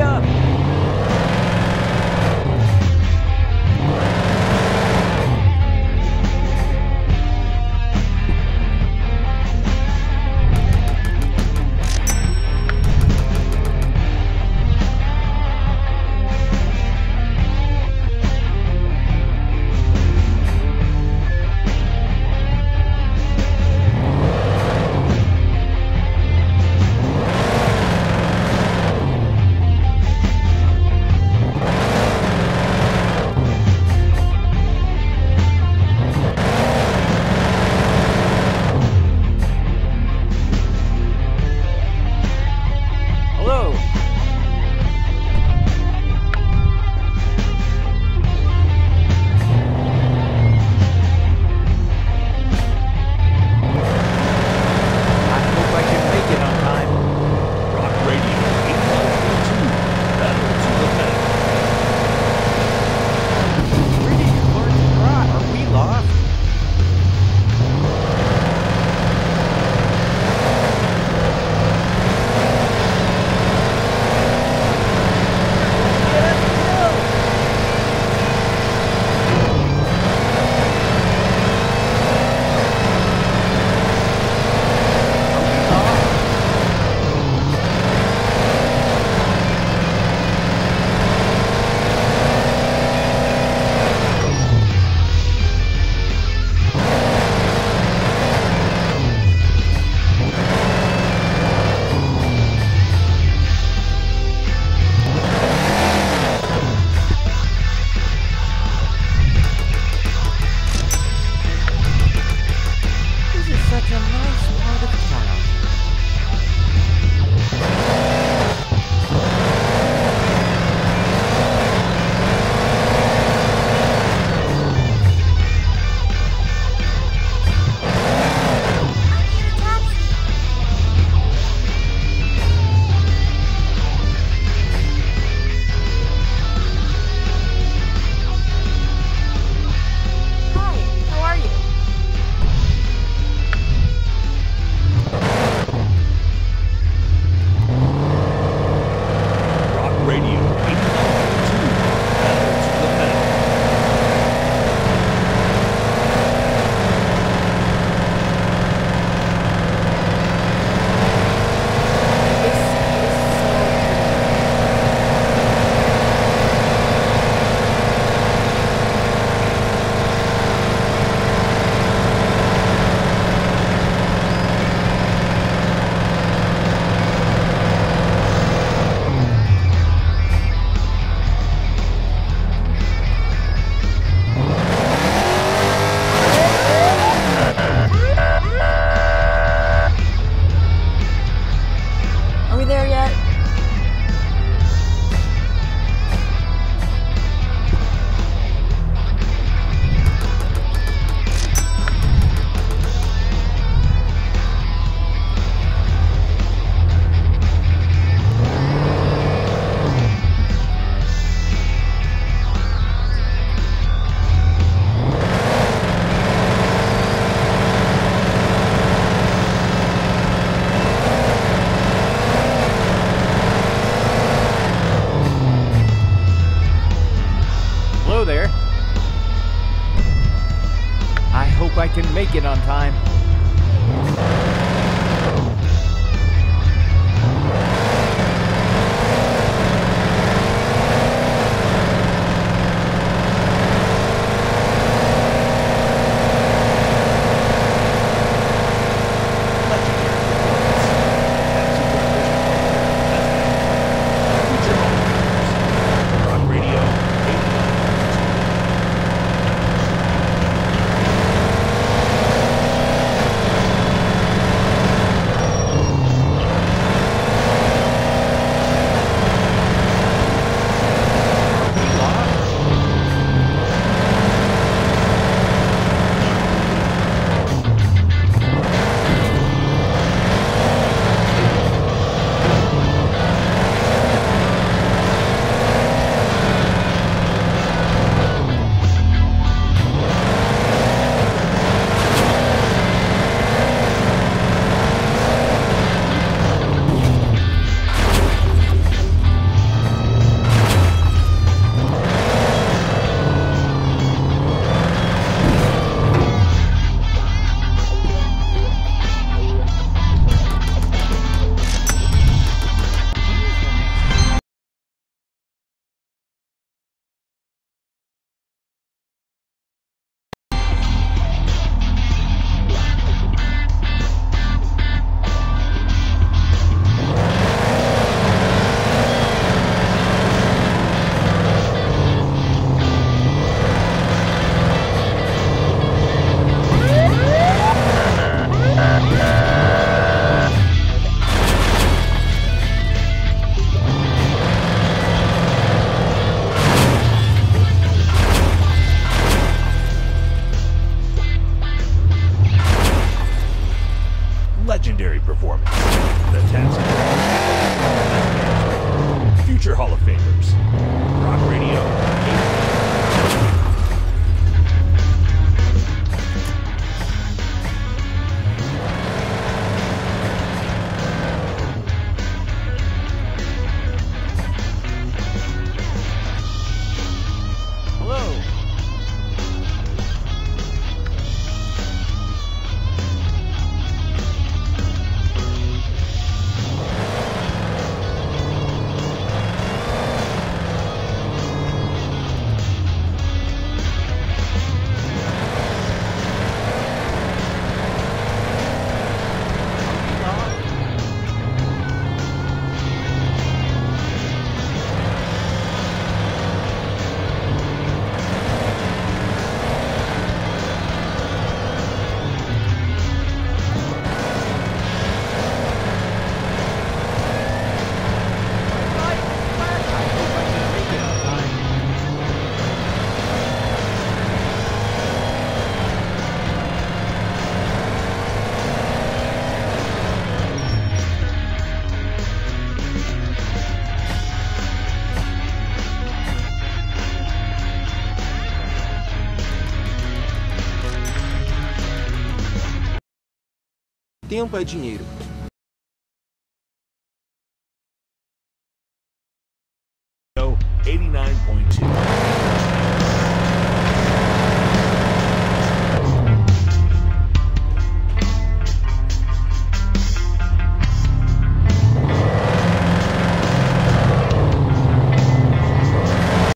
up. tempo é dinheiro. 89.2.